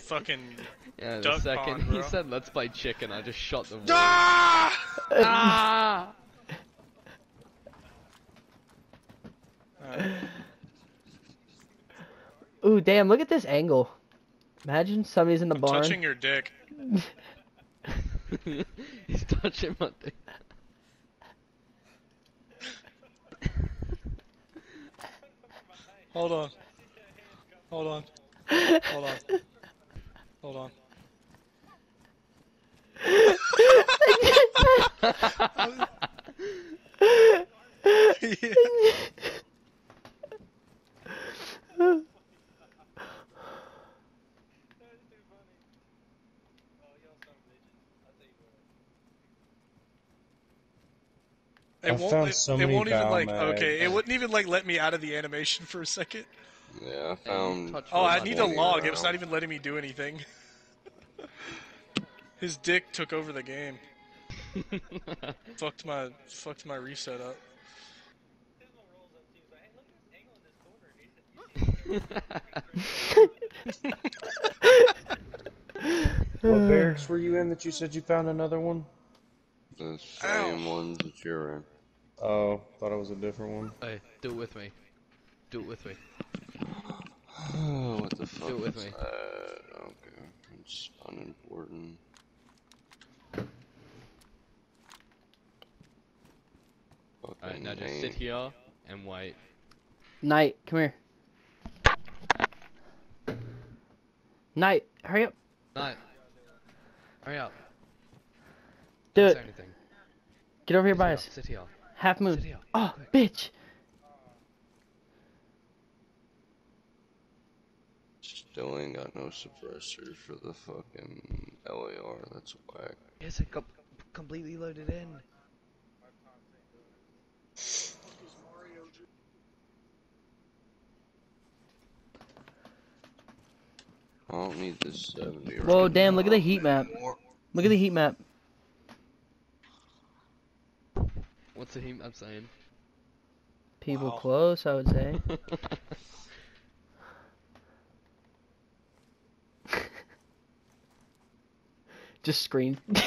fucking. Yeah, the Duck second pond, he bro. said let's play chicken, I just shot the wall. Ah! ah! Alright. Ooh, damn! Look at this angle. Imagine somebody's in the I'm barn. touching your dick. He's touching my dick. Hold on. Hold on. Hold on. Hold on. It I won't, found it, so it many won't even bow like mags. okay, it wouldn't even like let me out of the animation for a second. Yeah, I found. Oh, I need to dick. log. It was not even letting me do anything. His dick took over the game. fucked my fucked my reset up. What barracks were you in that you said you found another one? The same ones that you're in. Oh, thought it was a different one. Hey, do it with me. Do it with me. Oh, what the fuck Do it with is me. that? Okay, it's unimportant. Alright, now just sit here and wait. Knight, come here. Knight, hurry up. No. Hurry up. Do Don't it. say anything. Get over here Sit by here, us. Sit here. Half moon. Sit here. Oh, quick. bitch. Still ain't got no suppressor for the fucking LAR. That's whack. It's a com completely loaded in. I don't need this 70. Whoa, right damn, look at the heat map. Look at the heat map. What's the heat map saying? People Wow. close, I would say. Just scream.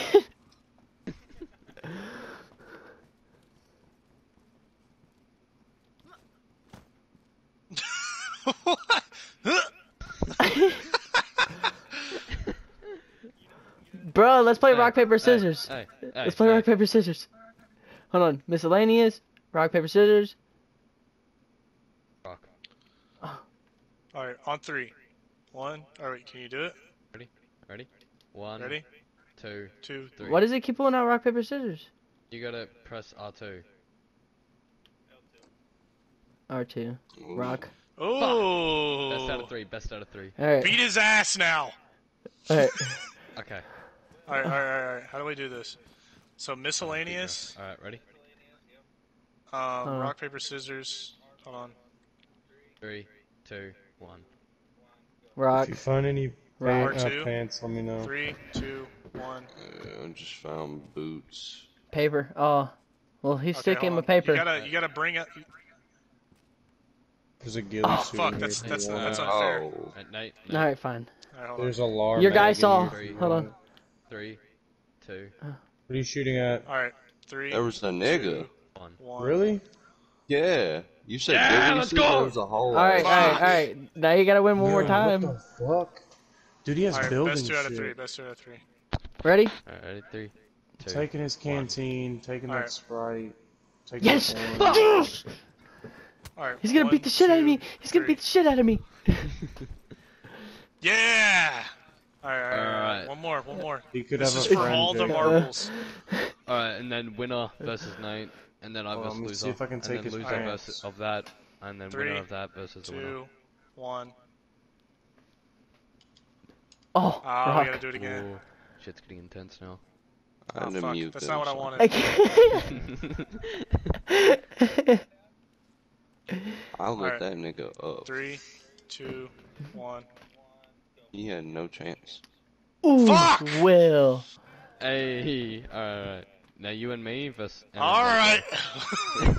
Bro, let's play Hey, rock paper hey, scissors. Hey, hey, Let's play hey. rock paper scissors. Hold on, miscellaneous, rock paper scissors. Rock. Alright, on three. One. Alright, can you do it? Ready? Ready? One, Ready? Two, Two. three. Why does it keep pulling out rock paper scissors? You gotta press R2. R2. Ooh. Rock. Oh. Best out of three, best out of three. Alright. Beat his ass now. Alright. Okay. Alright, alright, alright, alright. How do we do this? So miscellaneous, Alright, ready? um, Uh. rock, paper, scissors. Hold on. Three, two, one. Rock. If you find any Rock. pant- uh, R2. pants, let me know. Three, two, one. Uh, I just found boots. Paper. Oh. Well, he's Okay, sticking hold with paper. You gotta, you gotta bring it. There's a ghillie Oh, suit fuck, in that's- here that's- you that's unfair. Oh, Alright, Nate, Nate. Alright, fine. Alright, hold on. There's a large. Your guy saw- here if you hold on. it. Three, two, What are you shooting at? Alright, three. there was a nigga. two, one. one. Really? Yeah, you said Yeah, ghillie let's go! There was a whole. All right, all right, all right. Now you gotta win one more time. What the fuck? Dude, he has Alright, building best two out shit. of three. Best two out of three. Ready? Alright, ready? Three, two. Taking his canteen, taking Alright. that Sprite. Taking Yes! the. Yes! Alright. He's gonna one, beat the shit out of me. He's gonna beat the shit out of me. Yeah. Alright, alright, alright. Alright. One more, one more. He could This have is a for friend. all the marbles. Alright, and then winner versus Nate, and then I versus let me loser, see if I can and then his loser versus of that, and then Three, winner of that versus the winner. Two, one. Oh, Ah, we gotta do it again. Ooh, shit's getting intense now. I Oh, had to fuck. mute That's not what I wanted. I I'll let Alright. that nigga up. Three, two, one. He had no chance. Ooh, Fuck! Will. hey, alright. Now you and me versus. Alright. You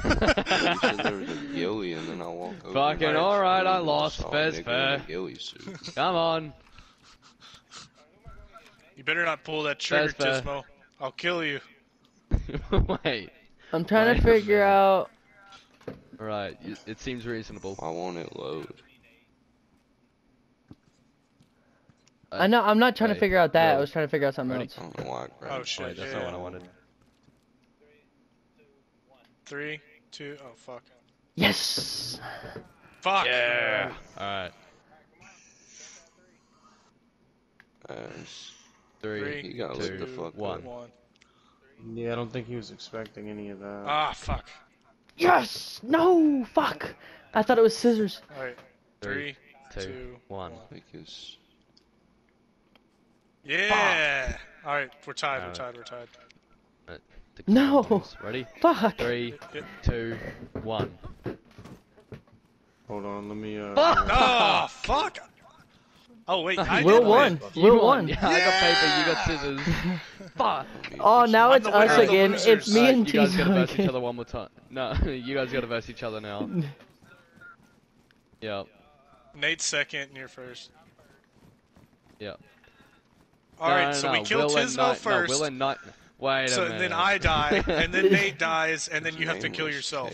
said there was a ghillie, and then I walk over. Fucking alright, I lost, nigga fair's fair. Come on. You better not pull that trigger, That's fair. I'll kill you. Wait. I'm trying Wait to figure out. Alright, it seems reasonable. Why won't it load? Uh, I know. I'm not trying to figure out that. I was trying to figure out something Ready? else. I why Oh shit! Wait, that's yeah, not what I yeah. wanted. Three, two, oh fuck. Yes. Fuck. Yeah. Alright. Ass. Three, Three, You gotta let the fuck one. One. Yeah, I don't think he was expecting any of that. Ah, fuck. Yes. No. Fuck. I thought it was scissors. All right. Three, Three, two, two, one. Because Yeah. All right, we're tied. We're Alright. tied. We're tied. The No. Cowboys. Ready? Fuck. Three, Yep. two, one. Hold on, let me. Uh, Oh fuck. Oh wait, I Will did won. win. You Will won. won. Yeah, I got paper, you got scissors. Fuck. Oh, now I'm it's us again. It's losers. me Alright, and you guys gotta Tizo verse each other one more time. No, you guys gotta verse each other now. yeah. Nate's second, and you're first. Yeah. All no, right, no, so no, we kill Will and Tismo Knight- first. No, Will and Knight. Wait a so minute. then I die, and then Nate dies, and then you have to kill yourself.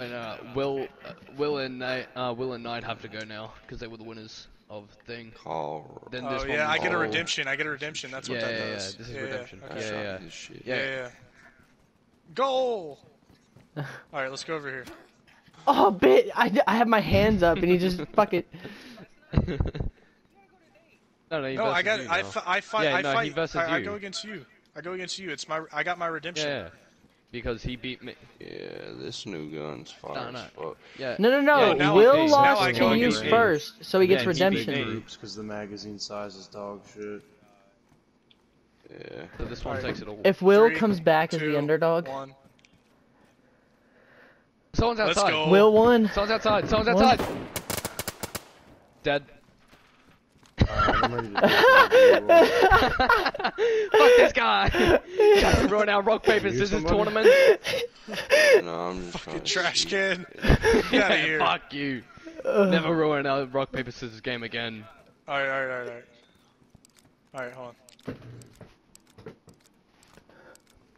And, uh, Will, uh, Will and Nate, uh, Will and Knight have to go now because they were the winners of thing. Call. Then Oh this one yeah, I get a Oh. redemption. I get a redemption. That's what Yeah, that yeah, yeah, does. this is yeah, redemption. Yeah, okay. Yeah, yeah. his shit. yeah, yeah. yeah. Goal. All right, let's go over here. Oh, bit. I, I have my hands up and he just fuck it. no, no, he No, I versus got. you I, I fight. Yeah, I no, he fight. versus I, I go against you. I go against you. It's my. I got my redemption. Yeah, because he beat me. Yeah, this new gun's fire No, no. as fuck. Yeah. No, no, no. Yeah, now Will I- lost to go you first, so he gets Yeah, he redemption. groups because the magazine size is dog shit. Yeah. So this one Alright. takes it all. If Will Three, comes back as the underdog, One. Someone's Let's outside. go. Will won. Someone's outside. Someone's One. outside. Dead. Alright, I'm ready to take Fuck this guy. Trying to ruin our rock paper scissors tournament. No, I'm just Fucking trash see. can. Get out of here. Fuck you. Never ruin our rock paper scissors game again. All right, all right, all right, all right. All right, hold on.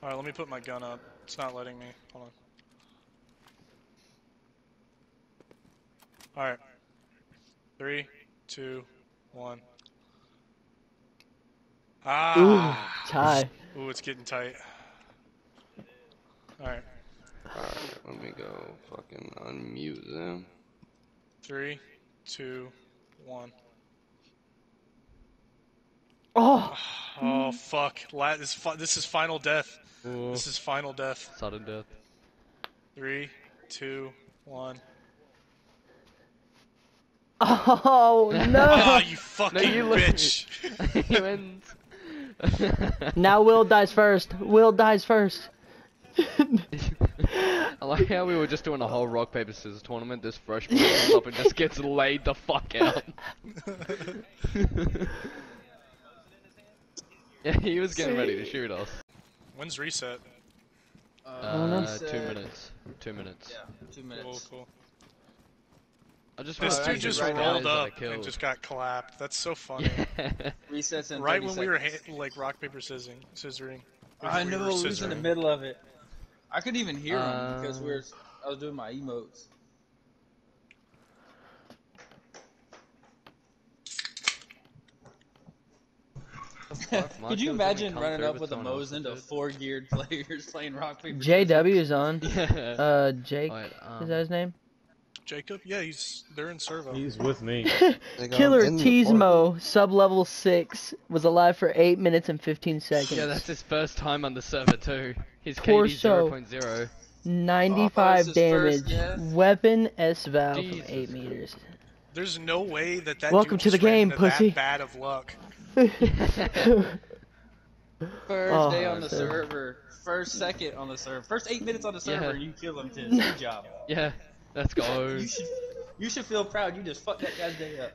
All right, let me put my gun up. It's not letting me. Hold on. All right. Three, two, one. Ooh, Ah. tie. Ooh, it's getting tight. All right. Alright, let me go fucking unmute them. Three, two, one. Oh, Oh fuck! La- this, fi- this is final death. Ooh. This is final death. Sudden death. Three, two, one. Oh Ah, no! you fucking you bitch! he wins. now Will dies first. Will dies first. I like how we were just doing a whole rock paper scissors tournament. This freshman comes up and just gets laid the fuck out. yeah, he was getting ready to shoot us. When's reset? Uh, two minutes. Two minutes. Yeah, two Cool, minutes. cool. I just This dude just right rolled is that I up and just got clapped. That's so funny. Resets in right 30 when we were seconds. like rock paper scissoring, scissoring. I we know, were we was in the middle of it. I couldn't even hear him because we were. I was doing my emotes. Could you imagine running up with a someone else Mosin to four geared players playing rock paper? JW is on. Yeah. Uh, Jake. Wait, um, Is that his name? Jacob? Yeah, he's they're in servo. He's with me. Killer in Teasmo, sub level six, was alive for eight minutes and fifteen seconds. Yeah, that's his first time on the server too. His Poor KD show. 0.0. 95 Oh, damage. first death? Weapon SVAL from eight meters. There's no way that that Welcome dude to the game, into pussy. That bad of luck. First Oh, day on oh, the so- server. First second on the server. First eight minutes on the server, Yeah. and you kill him. Tiz. Good job. Yeah, let's go. You should. You should feel proud. You just fucked that guy's day up.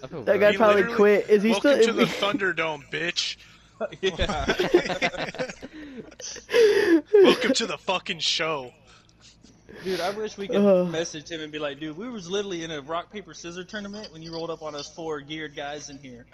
That very- guy He probably quit. Is he Welcome still? to the Thunderdome, bitch. Welcome to the fucking show. Dude, I wish we could Ugh. message him and be like, dude, we was literally in a rock paper scissors tournament when you rolled up on us four geared guys in here.